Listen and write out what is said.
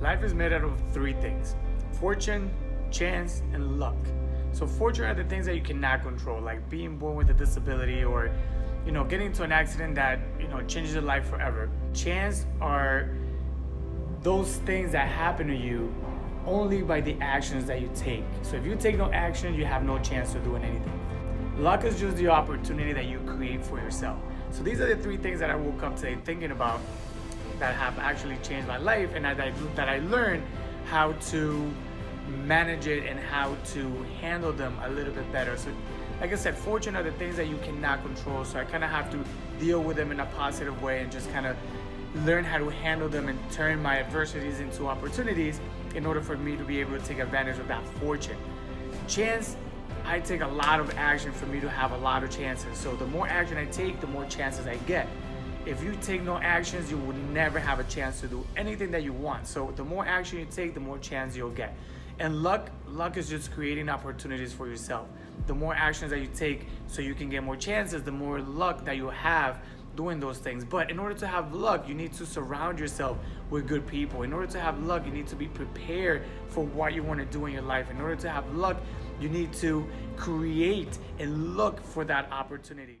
Life is made out of three things fortune, chance, and luck. So, fortune are the things that you cannot control, like being born with a disability or you know, getting into an accident that, you know, changes your life forever. Chance are those things that happen to you only by the actions that you take. So if you take no action, you have no chance of doing anything. Luck is just the opportunity that you create for yourself. So these are the three things that I woke up today thinking about that have actually changed my life and that I, that I learned how to manage it and how to handle them a little bit better. So like I said, fortune are the things that you cannot control. So I kind of have to deal with them in a positive way and just kind of learn how to handle them and turn my adversities into opportunities in order for me to be able to take advantage of that fortune. Chance, I take a lot of action for me to have a lot of chances. So the more action I take, the more chances I get. If you take no actions, you will never have a chance to do anything that you want. So the more action you take, the more chance you'll get. And luck, luck is just creating opportunities for yourself. The more actions that you take so you can get more chances, the more luck that you have doing those things. But in order to have luck, you need to surround yourself with good people. In order to have luck, you need to be prepared for what you want to do in your life. In order to have luck, you need to create and look for that opportunity.